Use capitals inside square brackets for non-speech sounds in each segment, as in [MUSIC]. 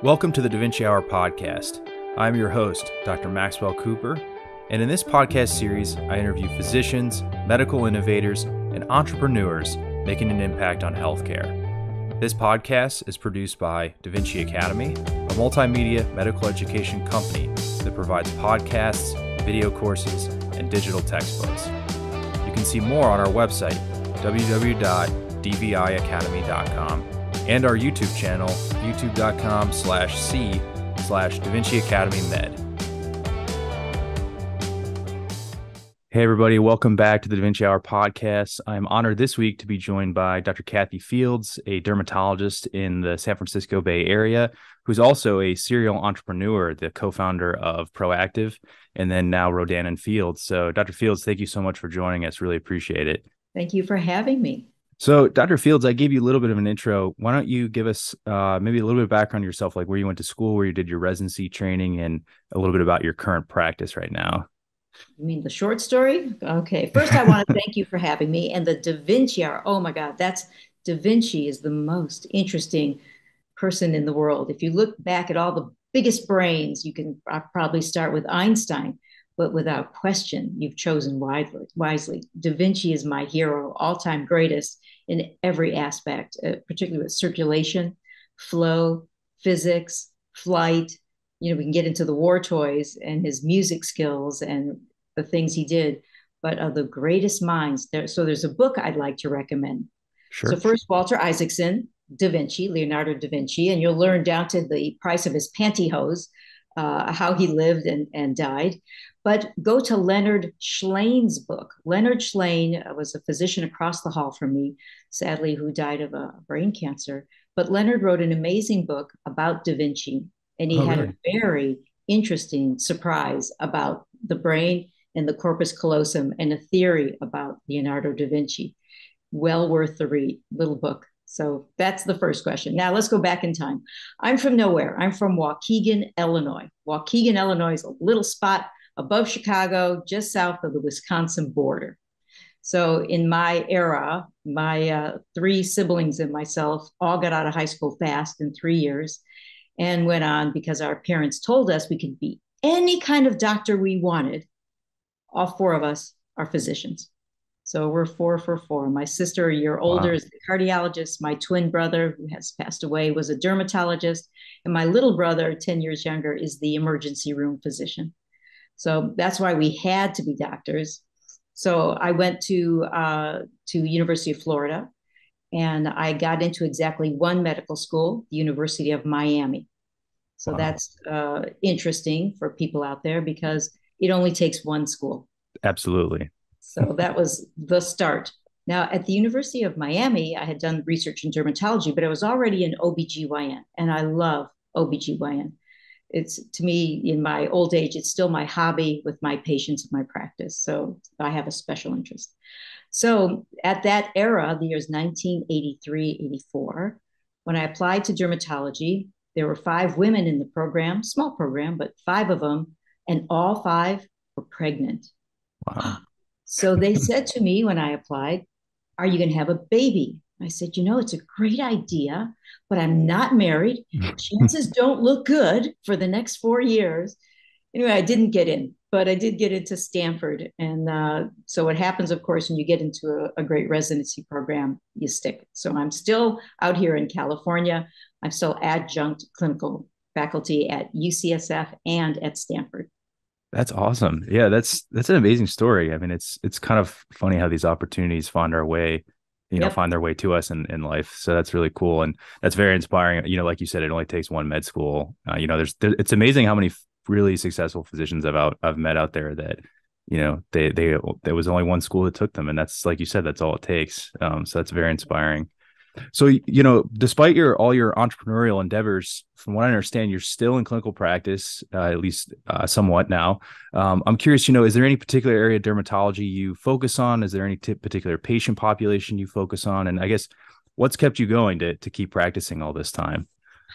Welcome to the Da Vinci Hour podcast. I'm your host, Dr. Maxwell Cooper, and in this podcast series, I interview physicians, medical innovators, and entrepreneurs making an impact on healthcare. This podcast is produced by Da Vinci Academy, a multimedia medical education company that provides podcasts, video courses, and digital textbooks. You can see more on our website, www.dviacademy.com and our YouTube channel, youtube.com slash C slash Da Vinci Academy Med. Hey, everybody, welcome back to the Da Vinci Hour podcast. I'm honored this week to be joined by Dr. Kathy Fields, a dermatologist in the San Francisco Bay Area, who's also a serial entrepreneur, the co founder of Proactiv, and then now Rodan and Fields. So, Dr. Fields, thank you so much for joining us. Really appreciate it. Thank you for having me. So, Dr. Fields, I gave you a little bit of an intro. Why don't you give us uh, maybe a little bit of background yourself, like where you went to school, where you did your residency training, and a little bit about your current practice right now? You mean the short story? Okay. First, I want to [LAUGHS] thank you for having me. And the Da Vinci Hour. Oh my God, that's Da Vinci is the most interesting person in the world. If you look back at all the biggest brains, you can probably start with Einstein but without question, you've chosen widely, wisely. Da Vinci is my hero, all time greatest in every aspect, uh, particularly with circulation, flow, physics, flight. You know, we can get into the war toys and his music skills and the things he did, but of the greatest minds. There, so there's a book I'd like to recommend. Sure. So first, Walter Isaacson, Da Vinci, Leonardo da Vinci, and you'll learn down to the price of his pantyhose uh, how he lived and, and died. But go to Leonard Shlain's book. Leonard Shlain uh, was a physician across the hall from me, sadly, who died of a brain cancer. But Leonard wrote an amazing book about Da Vinci, and he oh, had really? a very interesting surprise about the brain and the corpus callosum and a theory about Leonardo da Vinci. Well worth the read, little book. So that's the first question. Now let's go back in time. I'm from nowhere. I'm from Waukegan, Illinois. Waukegan, Illinois is a little spot above Chicago, just south of the Wisconsin border. So in my era, my uh, three siblings and myself all got out of high school fast in three years and went on because our parents told us we could be any kind of doctor we wanted. All four of us are physicians. So we're four for four. My sister, a year older, wow. is a cardiologist. My twin brother, who has passed away, was a dermatologist. And my little brother, 10 years younger, is the emergency room physician. So that's why we had to be doctors. So I went to uh, to University of Florida, and I got into exactly one medical school, the University of Miami. So wow. that's uh, interesting for people out there because it only takes one school. Absolutely. So that was the start. Now, at the University of Miami, I had done research in dermatology, but I was already an OBGYN, and I love OBGYN. It's to me, in my old age, it's still my hobby with my patients in my practice. So I have a special interest. So at that era, the years 1983, 84, when I applied to dermatology, there were five women in the program, small program, but five of them, and all five were pregnant. Wow. So they said to me when I applied, Are you going to have a baby? I said, You know, it's a great idea, but I'm not married. Chances don't look good for the next four years. Anyway, I didn't get in, but I did get into Stanford. And uh, so, what happens, of course, when you get into a, a great residency program, you stick. So, I'm still out here in California. I'm still adjunct clinical faculty at UCSF and at Stanford. That's awesome. Yeah, that's that's an amazing story. I mean, it's it's kind of funny how these opportunities find our way, you know, yep. find their way to us in, in life. So that's really cool and that's very inspiring. You know, like you said, it only takes one med school. Uh, you know, there's there, it's amazing how many really successful physicians I've out I've met out there that you know they they there was only one school that took them, and that's like you said, that's all it takes. Um, so that's very inspiring. So you know, despite your all your entrepreneurial endeavors, from what I understand, you're still in clinical practice, uh, at least uh, somewhat now. Um, I'm curious, you know, is there any particular area of dermatology you focus on? Is there any t- particular patient population you focus on? And I guess what's kept you going to to keep practicing all this time?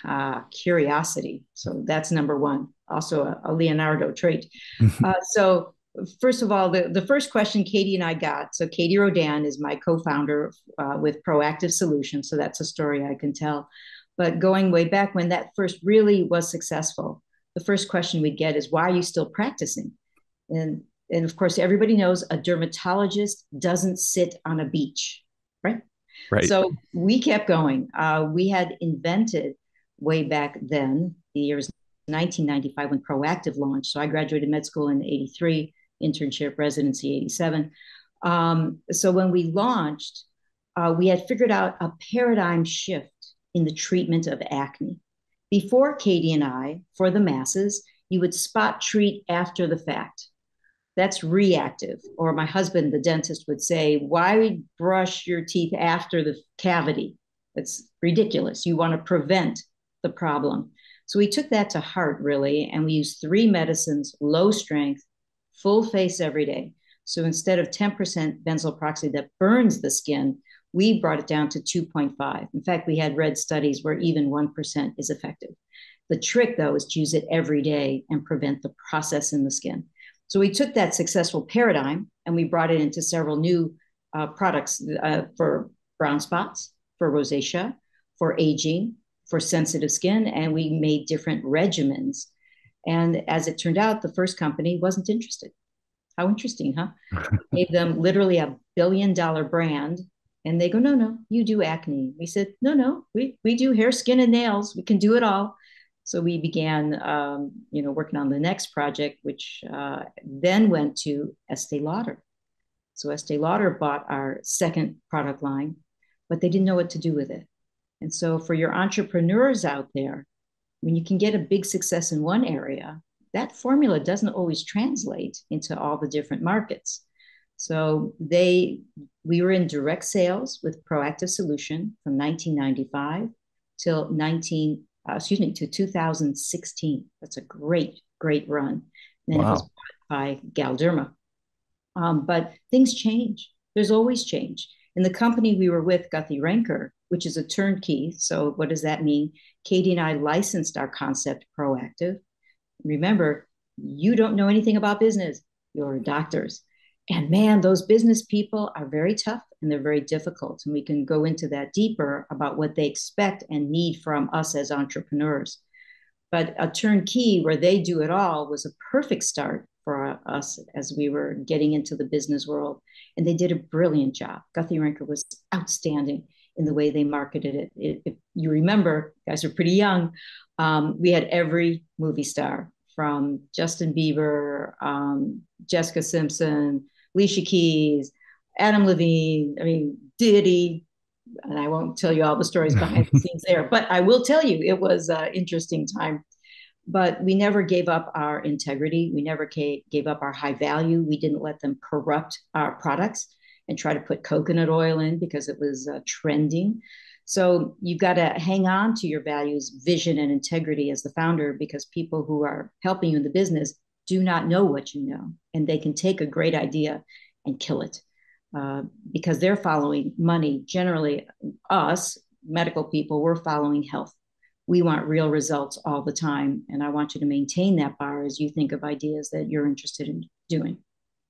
Uh, curiosity. So that's number one. Also a, a Leonardo trait. [LAUGHS] uh, so first of all, the, the first question Katie and I got. So Katie Rodan is my co-founder uh, with Proactiv Solutions. So that's a story I can tell. But going way back when that first really was successful, the first question we get is, why are you still practicing? And, and of course, everybody knows a dermatologist doesn't sit on a beach, right? Right. So we kept going. Uh, we had invented way back then, the years 1995 when Proactiv launched. So I graduated med school in 83, internship residency 87. Um, so when we launched, uh, we had figured out a paradigm shift in the treatment of acne. Before Katie and I, for the masses, you would spot treat after the fact. That's reactive. Or my husband, the dentist, would say, Why brush your teeth after the cavity? That's ridiculous. You want to prevent the problem. So we took that to heart, really, and we used three medicines, low strength, full face every day. So instead of 10% benzoyl peroxide that burns the skin, we brought it down to 2.5. In fact, we had read studies where even 1% is effective. The trick, though, is to use it every day and prevent the process in the skin. So we took that successful paradigm and we brought it into several new uh, products uh, for brown spots, for rosacea, for aging, for sensitive skin, and we made different regimens. And as it turned out, the first company wasn't interested. How interesting, huh? [LAUGHS] Gave them literally a billion dollar brand. And they go, no, no, you do acne. We said, no, no, we, we do hair, skin, and nails. We can do it all. So we began, um, you know, working on the next project, which uh, then went to Estee Lauder. So Estee Lauder bought our second product line, but they didn't know what to do with it. And so, for your entrepreneurs out there, when you can get a big success in one area, that formula doesn't always translate into all the different markets. So they we were in direct sales with Proactiv Solution from 1995 till 19 uh, excuse me to 2016. That's a great great run. And then wow. it was bought by Galderma. Um, but things change. There's always change. In the company we were with, Guthy-Renker, which is a turnkey. So, what does that mean? Katie and I licensed our concept Proactiv. Remember, you don't know anything about business, you're doctors. And man, those business people are very tough and they're very difficult. And we can go into that deeper about what they expect and need from us as entrepreneurs. But a turnkey where they do it all was a perfect start for us as we were getting into the business world. And they did a brilliant job. Guthy-Renker was outstanding in the way they marketed it. it if you remember, guys are pretty young, um, we had every movie star from Justin Bieber, um, Jessica Simpson, Alicia Keys, Adam Levine, I mean, Diddy, and I won't tell you all the stories behind the [LAUGHS] scenes there, but I will tell you it was an interesting time. But we never gave up our integrity. We never gave up our high value. We didn't let them corrupt our products and try to put coconut oil in because it was uh, trending. So you've got to hang on to your values, vision, and integrity as the founder because people who are helping you in the business do not know what you know, and they can take a great idea and kill it uh, because they're following money. Generally, us medical people, we're following health. We want real results all the time, and I want you to maintain that bar as you think of ideas that you're interested in doing.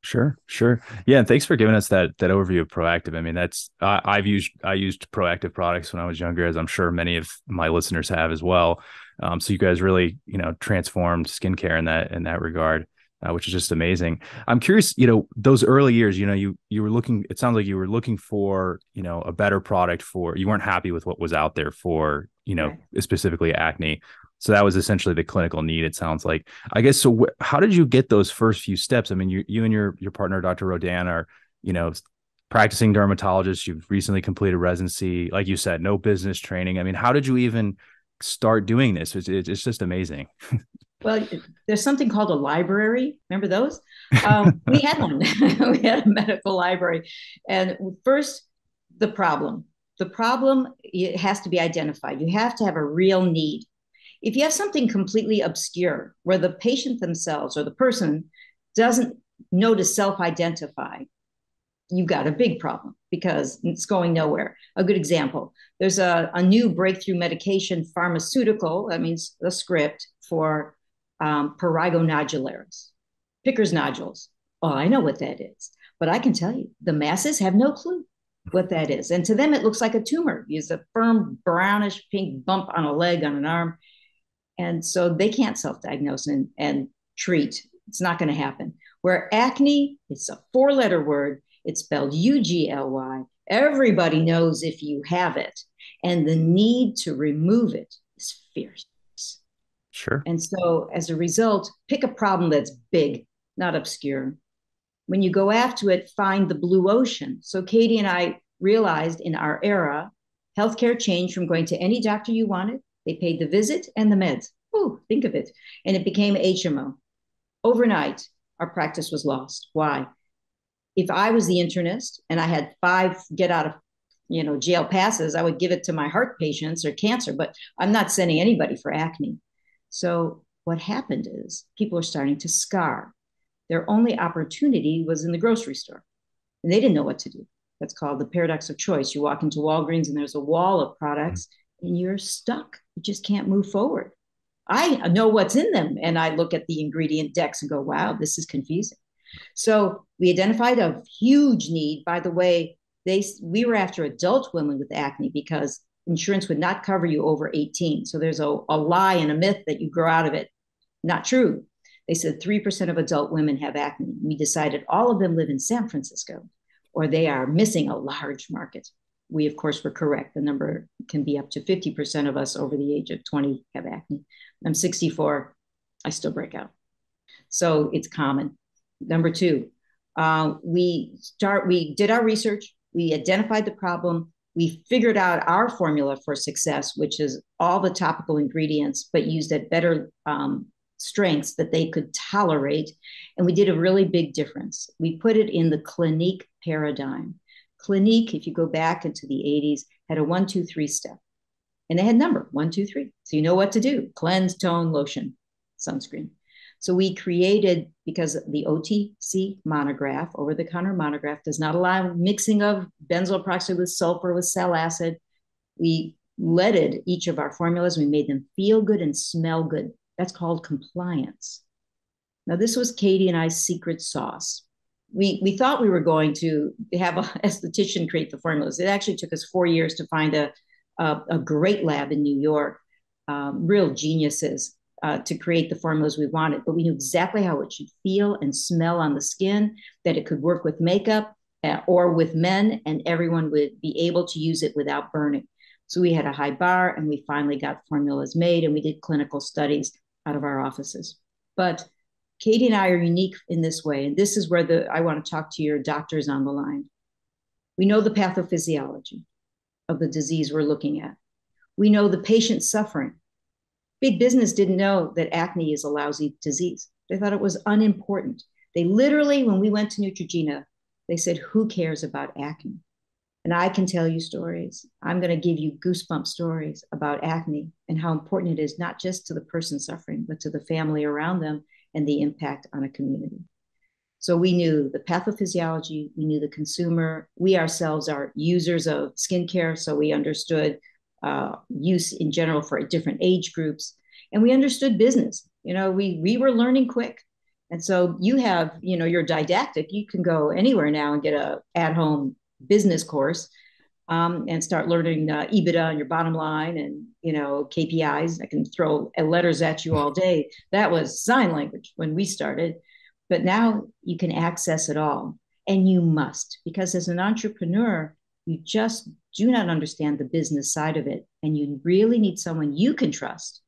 Sure, sure. Yeah, and thanks for giving us that that overview of Proactiv. I mean, that's I, I've used I used Proactiv products when I was younger, as I'm sure many of my listeners have as well. Um, so you guys really, you know, transformed skincare in that in that regard, uh, which is just amazing. I'm curious, you know, those early years, you know, you you were looking. It sounds like you were looking for, you know, a better product for. You weren't happy with what was out there for, you know, right. specifically acne. So that was essentially the clinical need. It sounds like. I guess so. Wh- how did you get those first few steps? I mean, you you and your your partner, Dr. Rodan, are you know practicing dermatologists. You've recently completed residency. Like you said, no business training. I mean, how did you even start doing this? It's it's just amazing. [LAUGHS] Well, there's something called a library. Remember those? Um, we had one. [LAUGHS] we had a medical library. And first, the problem. The problem it has to be identified. You have to have a real need. If you have something completely obscure where the patient themselves or the person doesn't know to self identify, you've got a big problem because it's going nowhere. A good example there's a, a new breakthrough medication pharmaceutical, that means a script for um, nodularis, Picker's nodules. Oh, I know what that is. But I can tell you, the masses have no clue what that is. And to them, it looks like a tumor. It's a firm brownish pink bump on a leg, on an arm. And so they can't self diagnose and, and treat. It's not going to happen. Where acne, it's a four letter word, it's spelled U G L Y. Everybody knows if you have it. And the need to remove it is fierce. Sure. And so as a result, pick a problem that's big, not obscure. When you go after it, find the blue ocean. So Katie and I realized in our era, healthcare changed from going to any doctor you wanted. They paid the visit and the meds. Oh, think of it. And it became HMO. Overnight, our practice was lost. Why? If I was the internist and I had five get out of you know jail passes, I would give it to my heart patients or cancer, but I'm not sending anybody for acne. So what happened is people are starting to scar. Their only opportunity was in the grocery store. And they didn't know what to do. That's called the paradox of choice. You walk into Walgreens and there's a wall of products mm-hmm. and you're stuck. You just can't move forward. I know what's in them. And I look at the ingredient decks and go, wow, this is confusing. So we identified a huge need. By the way, they we were after adult women with acne because insurance would not cover you over 18. So there's a, a lie and a myth that you grow out of it. Not true. They said 3% of adult women have acne. We decided all of them live in San Francisco or they are missing a large market. We, of course, were correct. The number can be up to 50% of us over the age of 20 have acne. I'm 64. I still break out. So it's common. Number two, uh, we start, we did our research, we identified the problem, we figured out our formula for success, which is all the topical ingredients, but used at better um, strengths that they could tolerate. And we did a really big difference. We put it in the Clinique paradigm. Clinique, if you go back into the 80s, had a one, two, three step. And they had number one, two, three. So you know what to do cleanse, tone, lotion, sunscreen. So we created, because the OTC monograph, over the counter monograph, does not allow mixing of benzoyl peroxide with sulfur with sal acid. We leaded each of our formulas. We made them feel good and smell good. That's called compliance. Now, this was Katie and I's secret sauce. We, we thought we were going to have an [LAUGHS] esthetician create the formulas. It actually took us four years to find a, a, a great lab in New York, um, real geniuses uh, to create the formulas we wanted, but we knew exactly how it should feel and smell on the skin, that it could work with makeup uh, or with men, and everyone would be able to use it without burning. So we had a high bar, and we finally got formulas made, and we did clinical studies out of our offices. But Katie and I are unique in this way, and this is where the I want to talk to your doctors on the line. We know the pathophysiology of the disease we're looking at. We know the patient suffering Big business didn't know that acne is a lousy disease. They thought it was unimportant. They literally, when we went to Neutrogena, they said, Who cares about acne? And I can tell you stories. I'm going to give you goosebump stories about acne and how important it is, not just to the person suffering, but to the family around them and the impact on a community. So we knew the pathophysiology, we knew the consumer. We ourselves are users of skincare, so we understood uh, use in general for different age groups. And we understood business. You know, we we were learning quick. And so you have, you know, you're didactic. You can go anywhere now and get a at-home business course um, and start learning uh, EBITDA and your bottom line and you know KPIs. I can throw letters at you all day. That was sign language when we started, but now you can access it all, and you must because as an entrepreneur, you just do not understand the business side of it. And you really need someone you can trust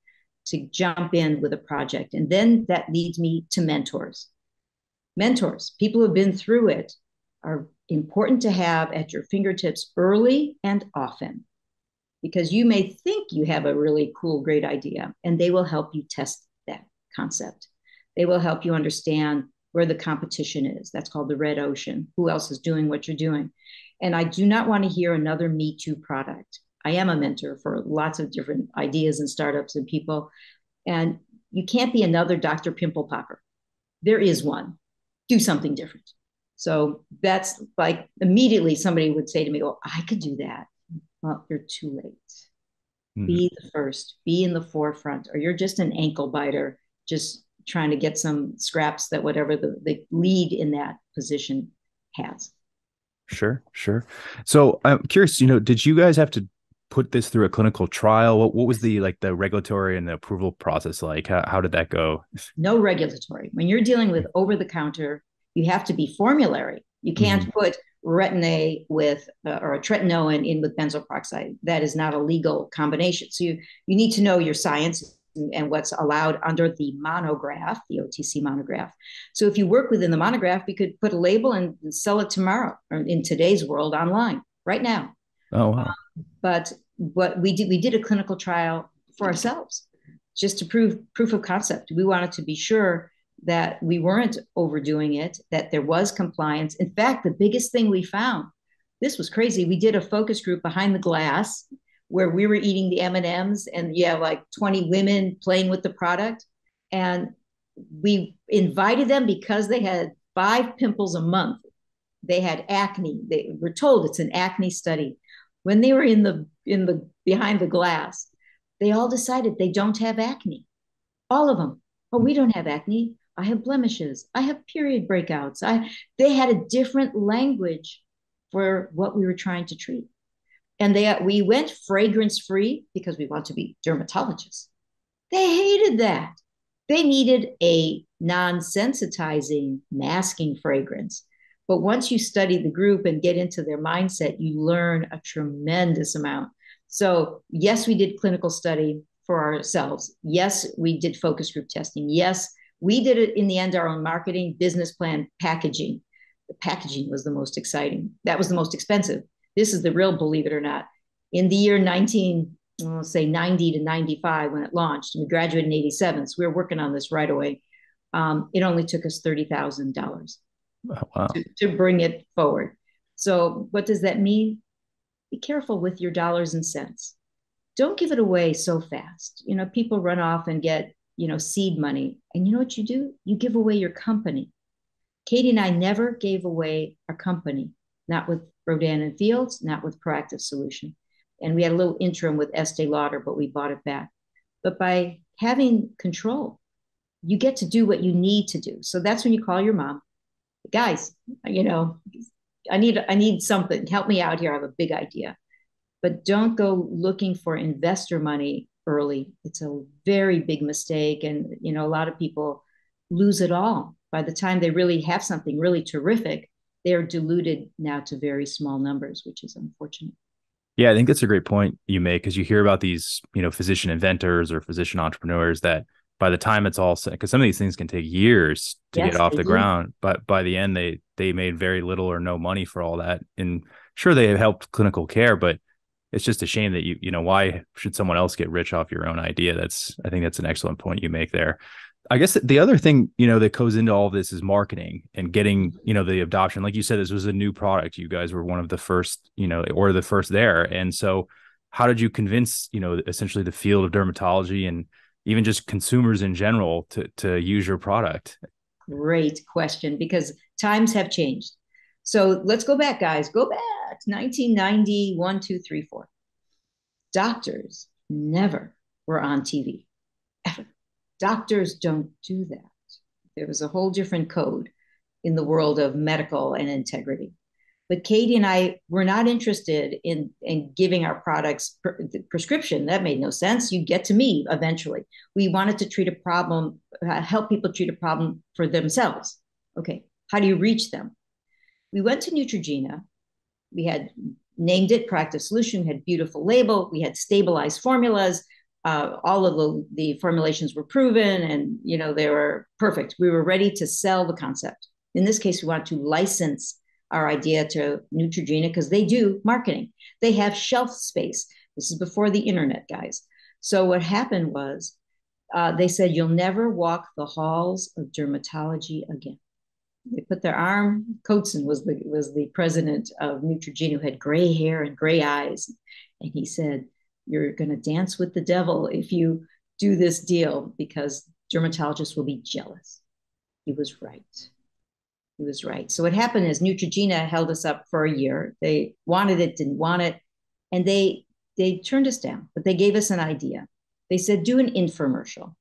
to jump in with a project. And then that leads me to mentors. Mentors, people who have been through it, are important to have at your fingertips early and often because you may think you have a really cool, great idea, and they will help you test that concept. They will help you understand where the competition is. That's called the red ocean. Who else is doing what you're doing? And I do not want to hear another Me Too product. I am a mentor for lots of different ideas and startups and people. And you can't be another Dr. Pimple Popper. There is one. Do something different. So that's like immediately somebody would say to me, Well, I could do that. Well, you're too late. Mm-hmm. Be the first, be in the forefront, or you're just an ankle biter, just trying to get some scraps that whatever the, the lead in that position has. Sure, sure. So I'm curious, you know, did you guys have to put this through a clinical trial? What, what was the like the regulatory and the approval process like? How, how did that go? No regulatory. When you're dealing with over the counter, you have to be formulary. You can't mm-hmm. put retin-A with uh, or a tretinoin in with benzoyl peroxide. That is not a legal combination. So you you need to know your science and what's allowed under the monograph, the OTC monograph. So if you work within the monograph, we could put a label and sell it tomorrow or in today's world online right now. Oh wow. but what we did, we did a clinical trial for ourselves just to prove proof of concept. We wanted to be sure that we weren't overdoing it, that there was compliance. In fact, the biggest thing we found, this was crazy. We did a focus group behind the glass where we were eating the M&Ms and you have like 20 women playing with the product and we invited them because they had five pimples a month. They had acne. They were told it's an acne study. When they were in the in the behind the glass, they all decided they don't have acne. All of them. Oh, we don't have acne. I have blemishes. I have period breakouts. I they had a different language for what we were trying to treat. And they we went fragrance free because we want to be dermatologists. They hated that. They needed a non-sensitizing masking fragrance. But once you study the group and get into their mindset, you learn a tremendous amount. So, yes, we did clinical study for ourselves. Yes, we did focus group testing. Yes, we did it in the end, our own marketing, business plan, packaging. The packaging was the most exciting. That was the most expensive. This is the real, believe it or not. In the year 19, let's say 90 to 95 when it launched, and we graduated in 87. So we were working on this right away. Um, it only took us $30,000 wow. to, to bring it forward. So what does that mean? Be careful with your dollars and cents. Don't give it away so fast. You know, people run off and get you know, seed money. And you know what you do? You give away your company. Katie and I never gave away our company, not with Rodan and Fields, not with Proactiv Solution. And we had a little interim with Estee Lauder, but we bought it back. But by having control, you get to do what you need to do. So that's when you call your mom, guys, you know, I need I need something. Help me out here. I have a big idea. But don't go looking for investor money early. It's a very big mistake. And, you know, a lot of people lose it all. By the time they really have something really terrific, they're diluted now to very small numbers, which is unfortunate. Yeah, I think that's a great point you make because you hear about these, you know, physician inventors or physician entrepreneurs that by the time it's all because some of these things can take years to yes, get off the do. ground, but by the end they they made very little or no money for all that. And sure, they have helped clinical care, but it's just a shame that you you know why should someone else get rich off your own idea? That's i think that's an excellent point you make there. I guess the other thing you know that goes into all of this is marketing and getting you know the adoption. Like you said this was a new product. You guys were one of the first you know or the first there. And so how did you convince you know essentially the field of dermatology and even just consumers in general to to use your product? Great question because times have changed. So let's go back, guys. Go back 1990, one, two, three, four. Doctors never were on TV, ever. Doctors don't do that. There was a whole different code in the world of medical and integrity. But Katie and I were not interested in, in giving our products prescription. That made no sense. You get to me eventually. We wanted to treat a problem, uh, help people treat a problem for themselves. Okay, how do you reach them? we went to Neutrogena. We had named it Proactiv Solution, we had beautiful label, we had stabilized formulas. Uh, all of the, the formulations were proven and you know they were perfect. We were ready to sell the concept. In this case, we want to license our idea to Neutrogena because they do marketing. They have shelf space. This is before the internet, guys. So what happened was uh, they said, you'll never walk the halls of dermatology again they put their arm. Cotsen was the was the president of Neutrogena, who had gray hair and gray eyes, and he said, "You're going to dance with the devil if you do this deal because dermatologists will be jealous." He was right. He was right. So what happened is Neutrogena held us up for a year. They wanted it, didn't want it, and they they turned us down. But they gave us an idea. They said, "Do an infomercial."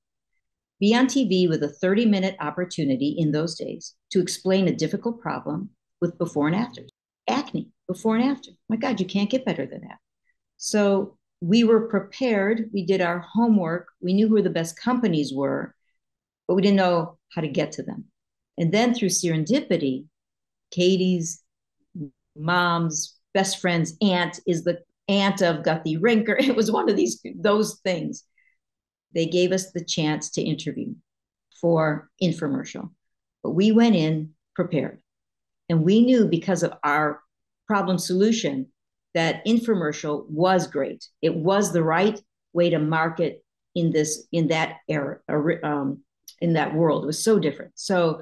Be on TV with a 30 minute opportunity in those days to explain a difficult problem with before and after. Acne, before and after. My God, you can't get better than that. So we were prepared. We did our homework. We knew who the best companies were, but we didn't know how to get to them. And then through serendipity, Katie's mom's best friend's aunt is the aunt of Guthy Renker. [LAUGHS] It was one of these those things. They gave us the chance to interview for infomercial, but we went in prepared, and we knew because of our problem solution that infomercial was great. It was the right way to market in this in that era um, in that world. It was so different. So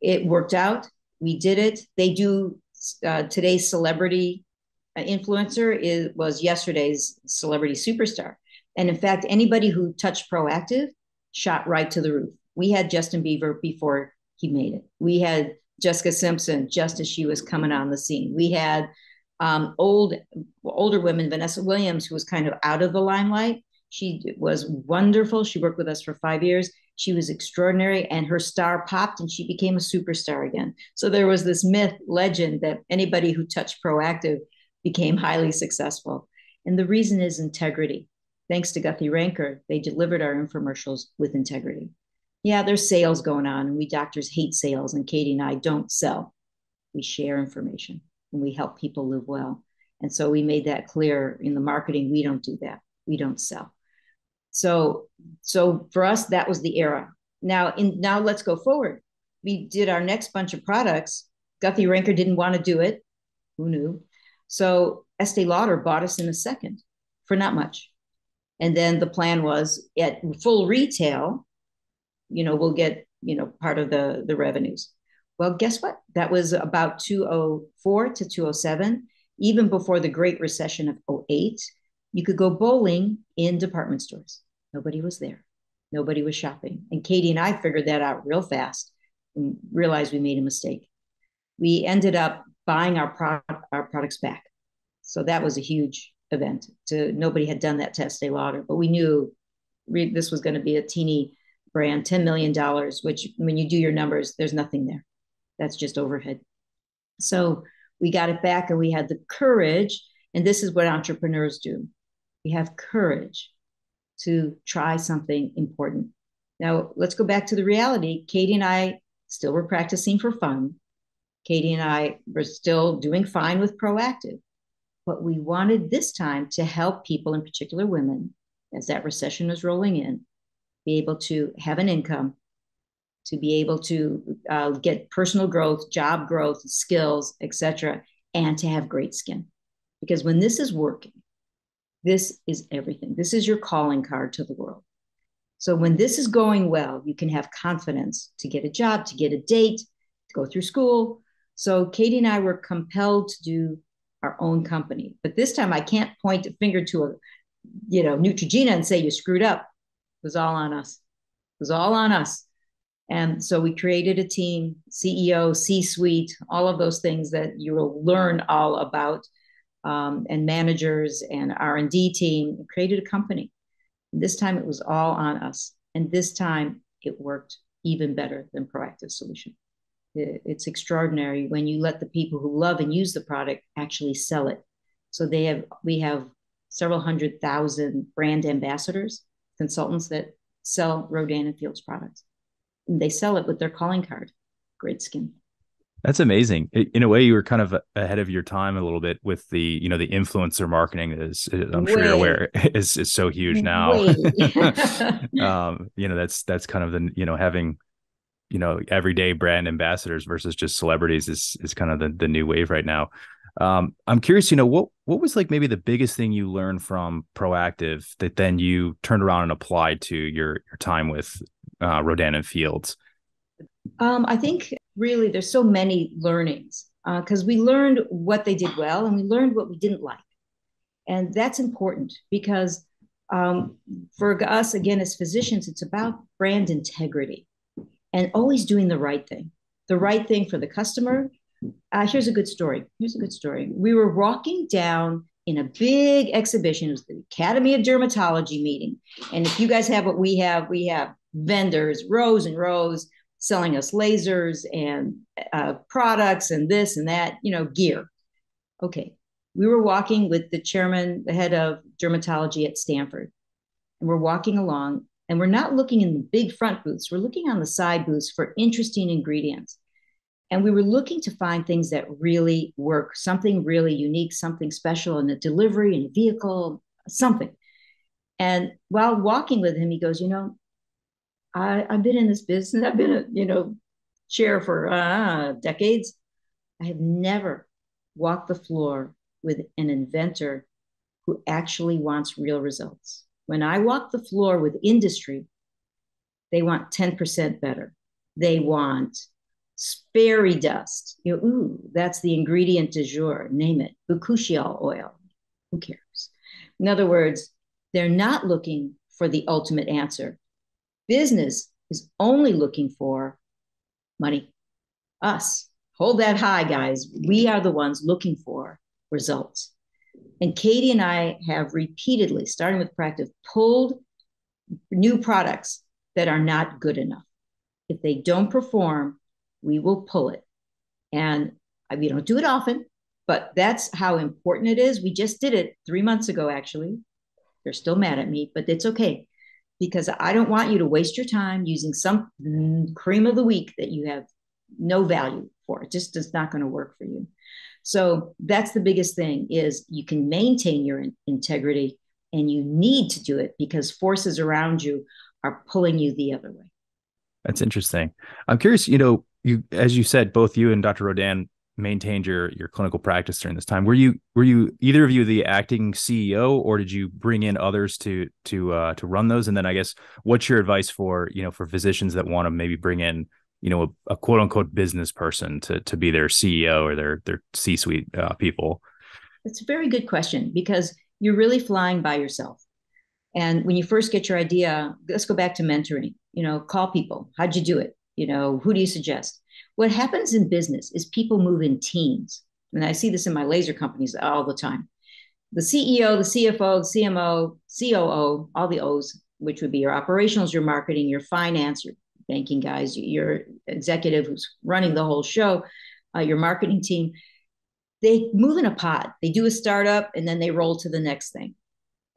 it worked out. We did it. They do uh, today's celebrity uh, influencer is was yesterday's celebrity superstar. And in fact, anybody who touched Proactiv shot right to the roof. We had Justin Bieber before he made it. We had Jessica Simpson just as she was coming on the scene. We had um, old older women, Vanessa Williams, who was kind of out of the limelight. She was wonderful. She worked with us for five years. She was extraordinary, and her star popped, and she became a superstar again. So there was this myth, legend that anybody who touched Proactiv became highly successful. And the reason is integrity. Thanks to Guthy Renker, they delivered our infomercials with integrity. Yeah, there's sales going on, and we doctors hate sales, and Katie and I don't sell. We share information and we help people live well. And so we made that clear in the marketing. We don't do that. We don't sell. So, so for us, that was the era. Now, in now let's go forward. We did our next bunch of products. Guthy Renker didn't want to do it. Who knew? So Estee Lauder bought us in a second for not much. And then the plan was at full retail, you know, we'll get, you know, part of the, the revenues. Well, guess what? That was about 204 to 207, even before the Great Recession of 08. You could go bowling in department stores. Nobody was there. Nobody was shopping. And Katie and I figured that out real fast and realized we made a mistake. We ended up buying our product our products back. So that was a huge event. To nobody had done that to Estee Lauder, but we knew re, this was going to be a teeny brand, ten million dollars. Which, when you do your numbers, there's nothing there. That's just overhead. So we got it back, and we had the courage. And this is what entrepreneurs do: we have courage to try something important. Now let's go back to the reality. Katie and I still were practicing for fun Katie and I were still doing fine with Proactiv, but we wanted this time to help people, in particular women, as that recession was rolling in, be able to have an income, to be able to uh, get personal growth, job growth, skills, etc., and to have great skin. Because when this is working, this is everything. This is your calling card to the world. So when this is going well, you can have confidence to get a job, to get a date, to go through school, so Katie and I were compelled to do our own company. But this time I can't point a finger to a, you know, Neutrogena and say you screwed up. It was all on us. It was all on us. And so we created a team, CEO, C-suite, all of those things that you will learn all about, um, and managers and R&D team. Created a company. This time it was all on us, and this time it worked even better than Proactiv Solution it's extraordinary when you let the people who love and use the product actually sell it. So they have we have several hundred thousand brand ambassadors, consultants that sell Rodan and Fields products. And they sell it with their calling card. Great skin. That's amazing. In a way, you were kind of ahead of your time a little bit with the, you know, the influencer marketing is, I'm sure you're aware, is is so huge now. [LAUGHS] um, you know, that's that's kind of the, you know, having you know everyday brand ambassadors versus just celebrities is is kind of the, the new wave right now. Um, i'm curious you know what what was like maybe the biggest thing you learned from Proactiv that then you turned around and applied to your your time with uh, rodan and fields? Um, i think really there's so many learnings because uh, we learned what they did well and we learned what we didn't like. And that's important because um, for us again as physicians it's about brand integrity and always doing the right thing, the right thing for the customer. Uh, here's a good story. Here's a good story. We were walking down in a big exhibition. It was the Academy of Dermatology meeting. And if you guys have what we have, we have vendors, rows and rows, selling us lasers and uh, products and this and that, you know, gear. Okay. We were walking with the chairman, the head of dermatology at Stanford, and we're walking along and we're not looking in the big front booths. We're looking on the side booths for interesting ingredients. And we were looking to find things that really work, something really unique, something special in a delivery, in a vehicle, something. And while walking with him, he goes, You know, I, I've been in this business, I've been a, you know, chair for uh, decades. I have never walked the floor with an inventor who actually wants real results. When I walk the floor with industry, they want 10% better. They want sperry dust. You know, ooh, that's the ingredient du jour, name it, bakuchiol oil. Who cares? In other words, they're not looking for the ultimate answer. Business is only looking for money. Us. Hold that high, guys. We are the ones looking for results. And Katie and I have repeatedly, starting with Proactiv, pulled new products that are not good enough. If they don't perform, we will pull it. And we don't do it often, but that's how important it is. We just did it three months ago, actually. They're still mad at me, but it's okay because I don't want you to waste your time using some cream of the week that you have no value for. It just is not going to work for you. So that's the biggest thing is you can maintain your in- integrity and you need to do it because forces around you are pulling you the other way. That's interesting. I'm curious, you know, you as you said, both you and Dr. Rodan maintained your your clinical practice during this time. Were you were you either of you the acting CEO, or did you bring in others to to uh, to run those? And then I guess what's your advice for you know for physicians that want to maybe bring in you know a, a quote unquote business person to to be their CEO or their their C suite uh, people? It's a very good question because you're really flying by yourself. And when you first get your idea, let's go back to mentoring. You know, call people. How'd you do it? You know, who do you suggest? What happens in business is people move in teams. And I see this in my laser companies all the time. The CEO, the CFO, the CMO, COO, all the O's, which would be your operations, your marketing, your finance, your banking guys, your executive who's running the whole show, uh, your marketing team, they move in a pod. They do a startup and then they roll to the next thing.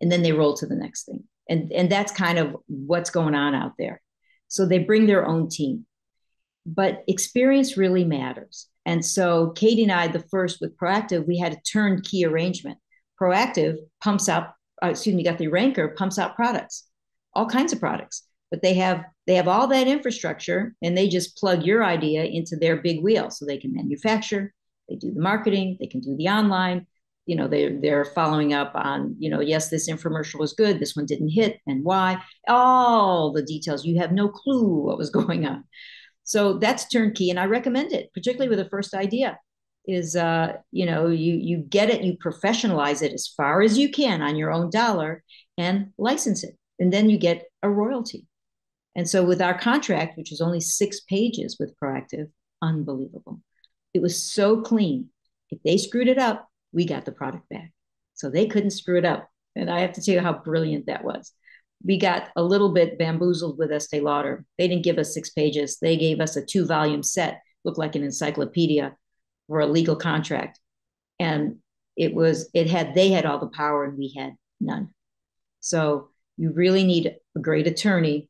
And then they roll to the next thing. And, and that's kind of what's going on out there. So they bring their own team but experience really matters. And so Katie and I, the first with Proactiv, we had a turnkey arrangement. Proactiv pumps out, uh, excuse me, Guthy-Renker pumps out products, all kinds of products, but they have they have all that infrastructure and they just plug your idea into their big wheel so they can manufacture, they do the marketing, they can do the online, you know, they're they're following up on, you know, yes, this infomercial was good, this one didn't hit, and why, all the details. You have no clue what was [LAUGHS] going on. So that's turnkey, and I recommend it, particularly with a first idea. Is uh, you know, you you get it, you professionalize it as far as you can on your own dollar, and license it, and then you get a royalty. And so with our contract, which was only six pages with Proactiv, unbelievable. It was so clean. If they screwed it up, we got the product back. So they couldn't screw it up. And I have to tell you how brilliant that was we got a little bit bamboozled with Estee Lauder. They didn't give us six pages. They gave us a two volume set, looked like an encyclopedia for a legal contract. And it was, it had, they had all the power and we had none. So you really need a great attorney.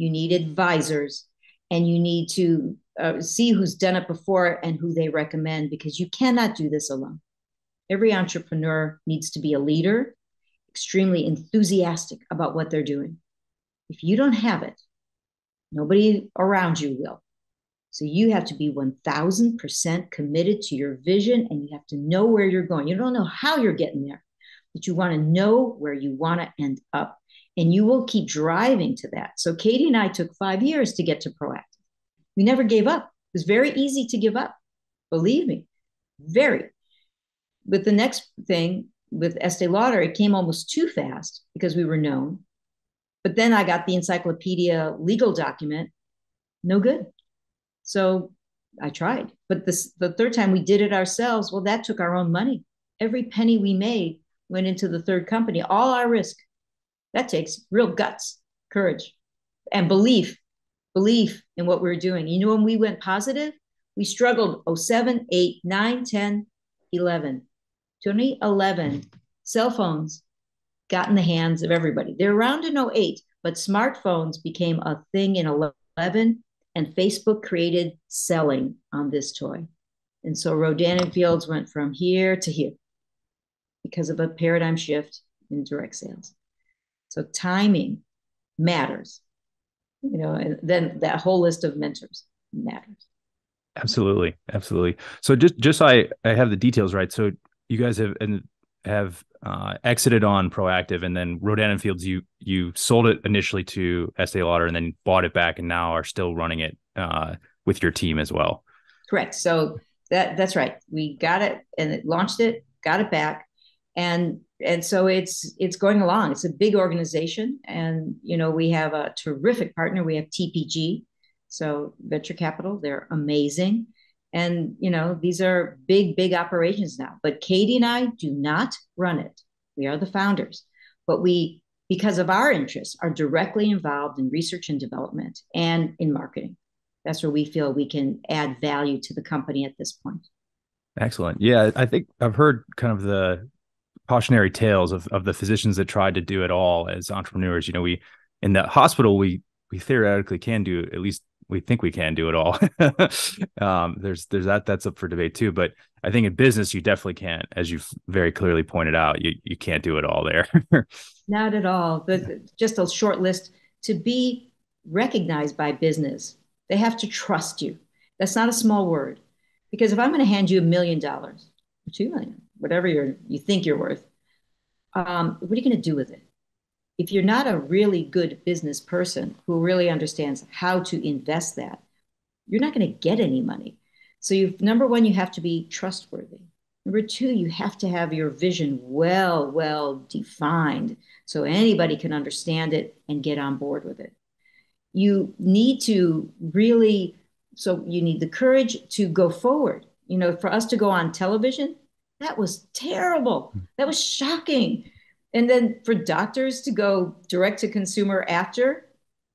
You need advisors and you need to uh, see who's done it before and who they recommend because you cannot do this alone. Every entrepreneur needs to be a leader extremely enthusiastic about what they're doing. If you don't have it, nobody around you will. So you have to be 1000% committed to your vision and you have to know where you're going. You don't know how you're getting there, but you want to know where you want to end up and you will keep driving to that. So Katie and I took five years to get to Proactiv. We never gave up. It was very easy to give up. Believe me, very. But the next thing with Estee Lauder, it came almost too fast because we were known. But then I got the encyclopedia legal document, no good. So I tried. But this, the third time we did it ourselves, well, that took our own money. Every penny we made went into the third company, all our risk. That takes real guts, courage. and belief, belief in what we were doing. You know, when we went positive, we struggled 07, 8, 9, 10, 11. 2011, cell phones got in the hands of everybody. They're around in 08, but smartphones became a thing in 11, and Facebook created selling on this toy. And so Rodan and Fields went from here to here because of a paradigm shift in direct sales. So timing matters, you know, and then that whole list of mentors matters. Absolutely, absolutely. So just just so I I have the details right. So you guys have and have uh, exited on Proactiv and then Rodan and Fields, you you sold it initially to Estee Lauder, and then bought it back, and now are still running it uh, with your team as well. Correct. So that that's right. We got it and it launched it, got it back, and and so it's it's going along. It's a big organization, and you know we have a terrific partner. We have TPG, so venture capital. They're amazing and, you know, these are big, big operations now. But Katie and I do not run it. We are the founders. But we, because of our interests, are directly involved in research and development and in marketing. That's where we feel we can add value to the company at this point. Excellent. Yeah, I think I've heard kind of the cautionary tales of, of the physicians that tried to do it all as entrepreneurs. You know, we in the hospital we we theoretically can do at least we think we can do it all. [LAUGHS] um, there's there's that that's up for debate too. But I think in business you definitely can't, as you've very clearly pointed out, you you can't do it all there. [LAUGHS] Not at all. But just a short list to be recognized by business, they have to trust you. That's not a small word. Because if I'm going to hand you a million dollars, or two million, whatever you you think you're worth, um, what are you going to do with it? if you're not a really good business person who really understands how to invest that, you're not going to get any money. So you number one, you have to be trustworthy. Number two, you have to have your vision well, well defined so anybody can understand it and get on board with it. You need to really, so you need the courage to go forward. You know, for us to go on television, that was terrible. That was shocking. And then for doctors to go direct to consumer after,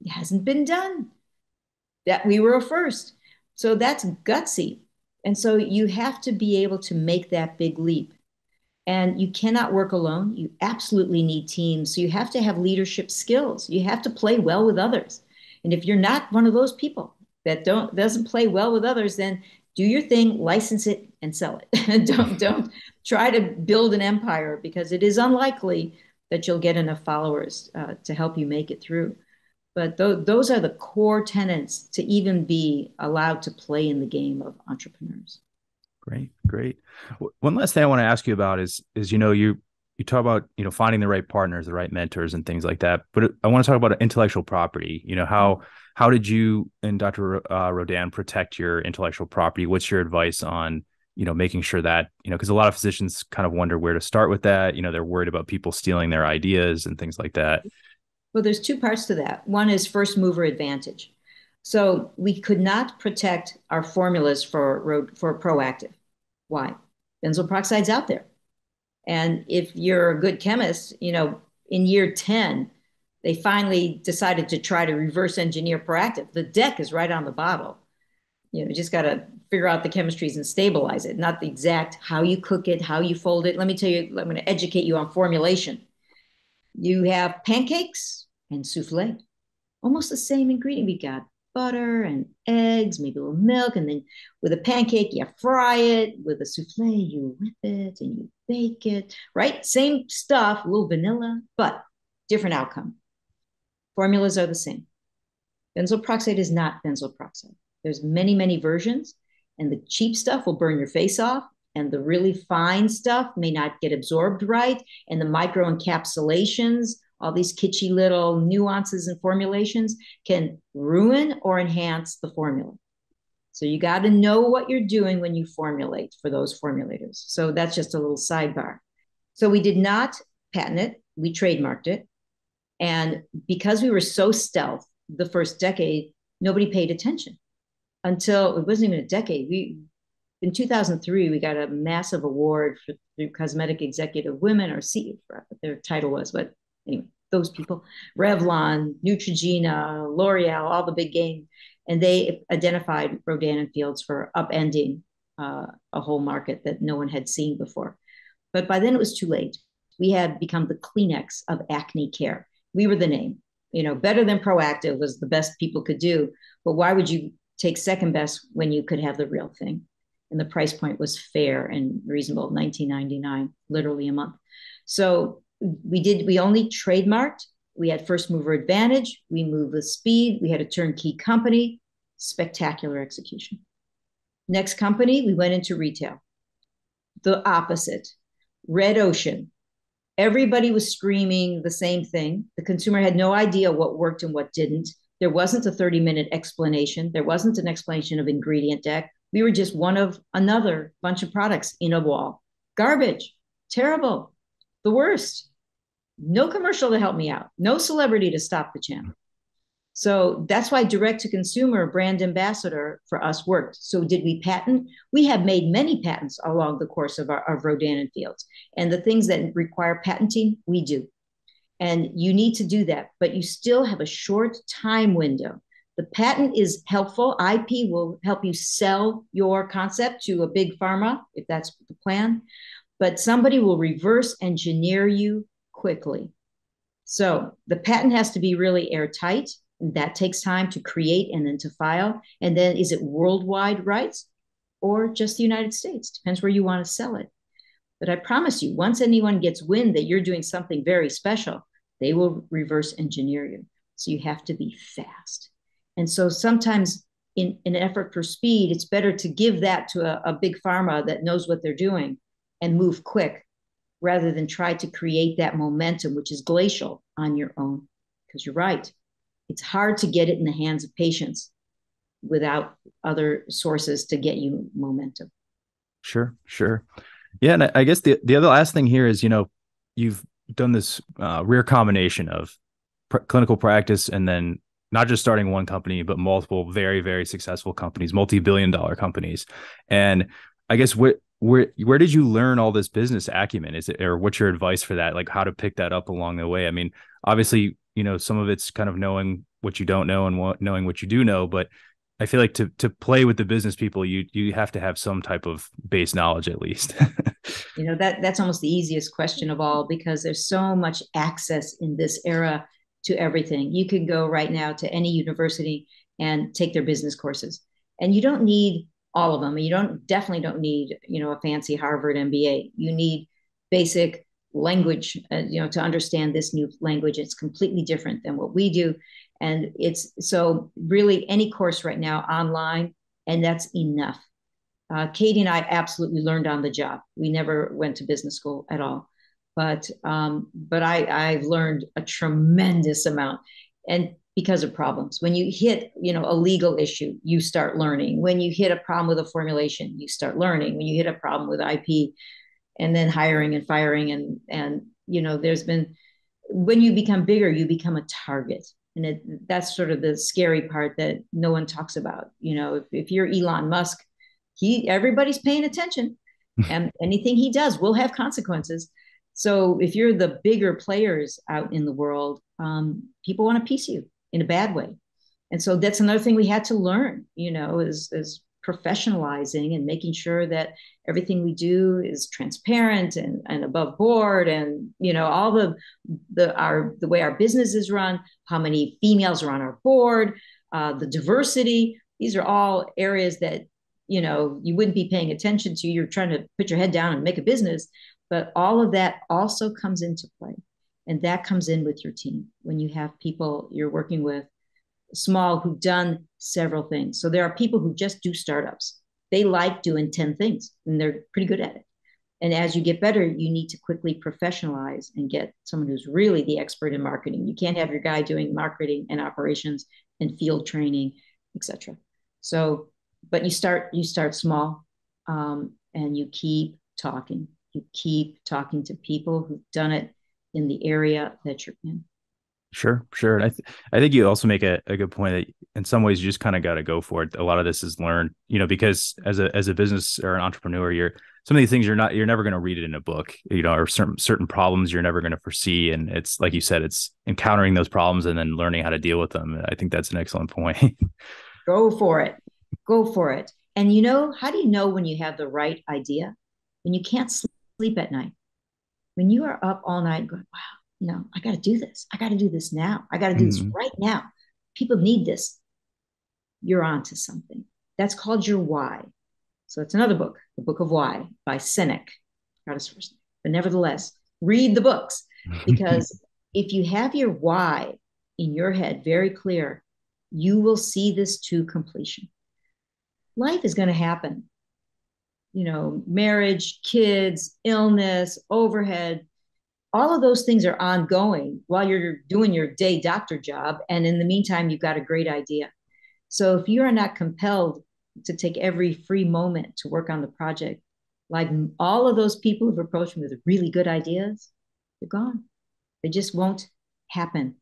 it hasn't been done. That we were a first. So that's gutsy. And so you have to be able to make that big leap. And you cannot work alone. You absolutely need teams. So you have to have leadership skills. You have to play well with others. And if you're not one of those people that don't doesn't play well with others, then do your thing, license it, and sell it. [LAUGHS] don't don't try to build an empire because it is unlikely that you'll get enough followers uh, to help you make it through. But th- those are the core tenets to even be allowed to play in the game of entrepreneurs. Great, great. One last thing I want to ask you about is is you know you you talk about you know finding the right partners, the right mentors, and things like that. But I want to talk about intellectual property. You know how how did you and Dr. Uh, Rodan protect your intellectual property? What's your advice on you know making sure that you know because a lot of physicians kind of wonder where to start with that. You know they're worried about people stealing their ideas and things like that. Well, there's two parts to that. One is first mover advantage. So we could not protect our formulas for for Proactiv Why? Benzoyl peroxide's out there. And if you're a good chemist, you know, in year 10, they finally decided to try to reverse engineer Proactiv. The deck is right on the bottle. You know, you just got to figure out the chemistries and stabilize it, not the exact how you cook it, how you fold it. Let me tell you, I'm going to educate you on formulation. You have pancakes and souffle, almost the same ingredient. We got butter and eggs, maybe a little milk, and then with a pancake, you fry it. With a souffle, you whip it and you bake it, right? Same stuff, a little vanilla, but different outcome. Formulas are the same. Benzoyl peroxide is not benzoyl peroxide. There's many, many versions, and the cheap stuff will burn your face off, and the really fine stuff may not get absorbed right, and the micro encapsulations, all these kitschy little nuances and formulations can ruin or enhance the formula. So you got to know what you're doing when you formulate for those formulators. So that's just a little sidebar. So we did not patent it, we trademarked it. And because we were so stealth the first decade, nobody paid attention until it wasn't even a decade. We in 2003 we got a massive award for the Cosmetic Executive Women or C, their title was, but anyway, those people, Revlon, Neutrogena, L'Oreal, all the big game, and they identified Rodan and Fields for upending uh, a whole market that no one had seen before. But by then it was too late. We had become the Kleenex of acne care. We were the name. You know, better than Proactiv was the best people could do. But why would you take second best when you could have the real thing? And the price point was fair and reasonable, 1999, literally a month. So we did, we only trademarked. We had first mover advantage. We moved with speed. We had a turnkey company, spectacular execution. Next company, we went into retail. The opposite, red ocean. Everybody was screaming the same thing. The consumer had no idea what worked and what didn't. There wasn't a 30 minute explanation. There wasn't an explanation of ingredient deck. We were just one of another bunch of products in a wall. Garbage, terrible, the worst. No commercial to help me out, no celebrity to stop the channel. So that's why direct to consumer brand ambassador for us worked. So did we patent? We have made many patents along the course of our of Rodan and Fields. And the things that require patenting, we do. And you need to do that, but you still have a short time window. The patent is helpful. IP will help you sell your concept to a big pharma if that's the plan, but somebody will reverse engineer you quickly. So the patent has to be really airtight that takes time to create and then to file. And then is it worldwide rights or just the United States? Depends where you want to sell it. But I promise you, once anyone gets wind that you're doing something very special, they will reverse engineer you. So you have to be fast. And so sometimes in, in an effort for speed, it's better to give that to a, a big pharma that knows what they're doing and move quick rather than try to create that momentum, which is glacial on your own. Because you're right, it's hard to get it in the hands of patients without other sources to get you momentum. Sure, sure. Yeah, and I guess the the other last thing here is, you know, you've done this uh, rare combination of pr- clinical practice and then not just starting one company, but multiple very very successful companies, multi billion dollar companies. And I guess what where where did you learn all this business acumen? Is it or what's your advice for that? Like how to pick that up along the way? I mean, obviously you know some of it's kind of knowing what you don't know and what, knowing what you do know but i feel like to to play with the business people you you have to have some type of base knowledge at least [LAUGHS] you know that that's almost the easiest question of all because there's so much access in this era to everything you can go right now to any university and take their business courses and you don't need all of them you don't definitely don't need you know a fancy harvard mba you need basic language, uh, you know, to understand this new language. It's completely different than what we do. And it's so really any course right now online, and that's enough. Uh, Katie and I absolutely learned on the job. We never went to business school at all, but um, but I I've learned a tremendous amount, and because of problems. When you hit you know a legal issue, you start learning. When you hit a problem with a formulation, you start learning. When you hit a problem with IP, and then hiring and firing and and you know there's been when you become bigger you become a target and it, that's sort of the scary part that no one talks about you know if, if you're elon musk he everybody's paying attention [LAUGHS] and anything he does will have consequences so if you're the bigger players out in the world um, people want to piece you in a bad way. And so that's another thing we had to learn you know is is professionalizing and making sure that everything we do is transparent and, and above board and you know all the the our the way our business is run how many females are on our board uh, the diversity. These are all areas that you know you wouldn't be paying attention to. You're trying to put your head down and make a business but all of that also comes into play and that comes in with your team when you have people you're working with small who've done several things. So there are people who just do startups. They like doing 10 things and they're pretty good at it. And as you get better, you need to quickly professionalize and get someone who's really the expert in marketing. You can't have your guy doing marketing and operations and field training, etc. So, but you start you start small, um, and you keep talking. You keep talking to people who've done it in the area that you're in. Sure, sure. And I, th- I think you also make a, a good point that in some ways you just kind of got to go for it. A lot of this is learned, you know, because as a as a business or an entrepreneur, you're some of these things you're not you're never going to read it in a book you know or certain certain problems you're never going to foresee. And it's like you said it's encountering those problems and then learning how to deal with them. I think that's an excellent point. [LAUGHS] Go for it. Go for it. And you know how do you know when you have the right idea? When you can't sleep at night when you are up all night going wow you know i got to do this i got to do this now i got to do mm-hmm. this right now people need this you're on to something that's called your why so it's another book, The Book of Why by Sinek. Got his first name. But nevertheless, read the books [LAUGHS] because if you have your why in your head very clear, you will see this to completion. Life is going to happen. You know, marriage, kids, illness, overhead, all of those things are ongoing while you're doing your day doctor job. And in the meantime, you've got a great idea. So if you are not compelled to take every free moment to work on the project. Like all of those people who've approached me with really good ideas, they're gone. They just won't happen.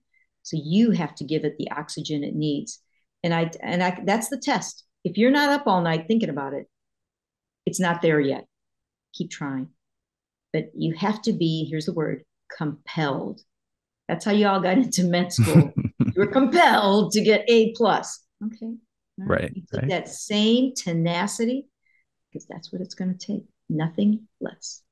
So you have to give it the oxygen it needs. And I and I that's the test. If you're not up all night thinking about it, it's not there yet. Keep trying. But you have to be, here's the word, compelled. That's how you all got [LAUGHS] into med school. you were compelled to get A plus. Okay, Right. You take right. that same tenacity because that's what it's going to take. Nothing less.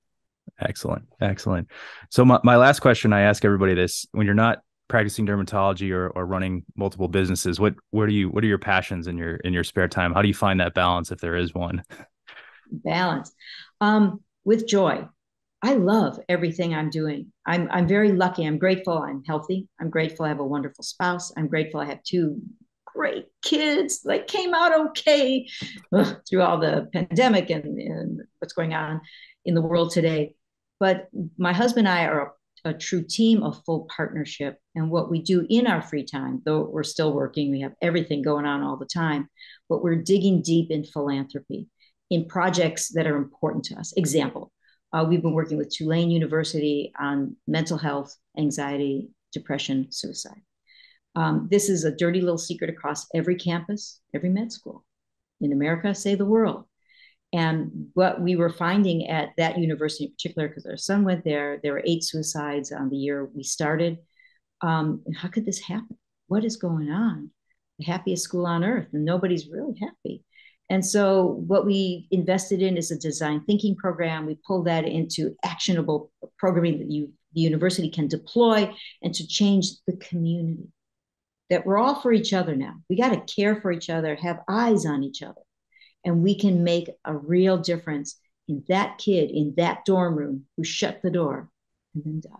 Excellent. Excellent. So my, my last question, I ask everybody this when you're not practicing dermatology or, or running multiple businesses, what what are you what are your passions in your in your spare time? How do you find that balance if there is one? [LAUGHS] Balance. Um, with joy. I love everything I'm doing. I'm I'm very lucky. I'm grateful I'm healthy. I'm grateful I have a wonderful spouse. I'm grateful I have two great kids, like came out okay ugh, through all the pandemic and, and, what's going on in the world today. But my husband and I are a, a true team, a full partnership. And what we do in our free time, though we're still working, we have everything going on all the time, but we're digging deep in philanthropy, in projects that are important to us. Example, uh, we've been working with Tulane University on mental health, anxiety, depression, suicide. Um, this is a dirty little secret across every campus, every med school in America, say the world. And what we were finding at that university in particular, because our son went there, there were eight suicides on the year we started. Um, how could this happen? What is going on? The happiest school on earth, and nobody's really happy. And so, what we invested in is a design thinking program. We pulled that into actionable programming that you, the university can deploy and to change the community that we're all for each other now. We got to care for each other, have eyes on each other, and we can make a real difference in that kid in that dorm room who shut the door and then died.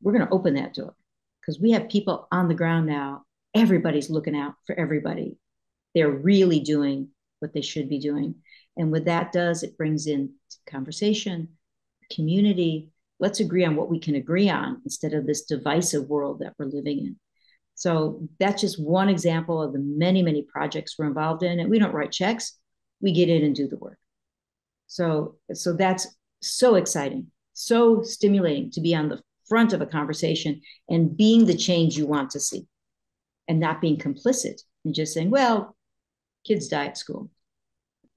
We're going to open that door because we have people on the ground now. Everybody's looking out for everybody. They're really doing what they should be doing. And what that does, it brings in conversation, community. Let's agree on what we can agree on instead of this divisive world that we're living in. So that's just one example of the many, many projects we're involved in. And we don't write checks, we get in and do the work. So, so that's so exciting, so stimulating to be on the front of a conversation and being the change you want to see and not being complicit and just saying, well, kids die at school.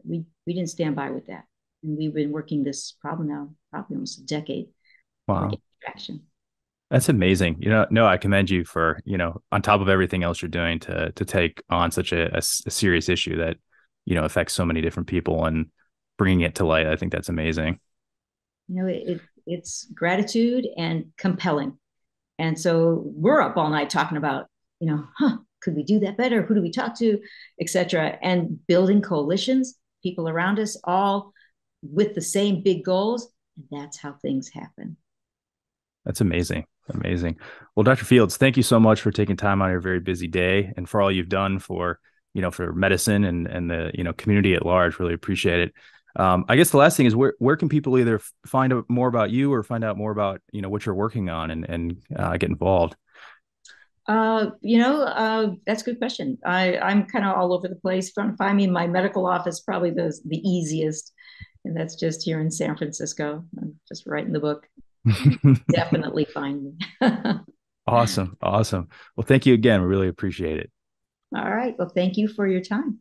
We, we didn't stand by with that. And we've been working this problem now probably almost a decade. Wow. Traction. That's amazing. You know, no, I commend you for, you know, on top of everything else you're doing to to take on such a, a, a serious issue that, you know, affects so many different people and bringing it to light. I think that's amazing. You know, it, it's gratitude and compelling. And so we're up all night talking about, you know, huh, could we do that better? Who do we talk to, etc. And building coalitions, people around us, all with the same big goals. And that's how things happen. That's amazing. Amazing. Well, Dr. Fields, thank you so much for taking time on your very busy day and for all you've done for, you know, for medicine and and the, you know, community at large. Really appreciate it. Um, I guess the last thing is where where can people either find out more about you or find out more about, you know, what you're working on and and uh, get involved? Uh, you know, uh, that's a good question. I, I'm kind of all over the place. If you want to find me in my medical office, probably the, the easiest. And that's just here in San Francisco. I'm just writing the book. [LAUGHS] definitely find me. [LAUGHS] awesome. Awesome. Well, thank you again. We really appreciate it. All right. Well, thank you for your time.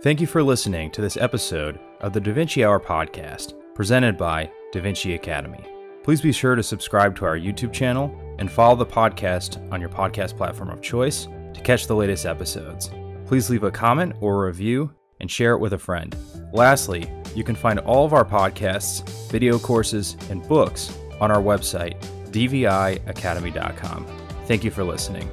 Thank you for listening to this episode of the Da Vinci Hour podcast. presented by Da Vinci Academy. Please be sure to subscribe to our YouTube channel and follow the podcast on your podcast platform of choice to catch the latest episodes. Please leave a comment or a review and share it with a friend. Lastly, you can find all of our podcasts, video courses, and books on our website, dviacademy.com. Thank you for listening.